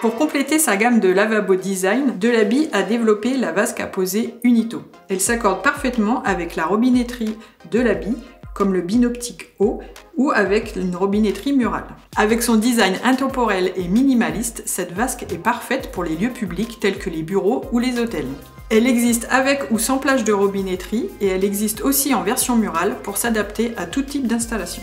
Pour compléter sa gamme de lavabo design, Delaby a développé la vasque à poser Unito. Elle s'accorde parfaitement avec la robinetterie Delaby, comme le binoptique O, ou avec une robinetterie murale. Avec son design intemporel et minimaliste, cette vasque est parfaite pour les lieux publics tels que les bureaux ou les hôtels. Elle existe avec ou sans plage de robinetterie et elle existe aussi en version murale pour s'adapter à tout type d'installation.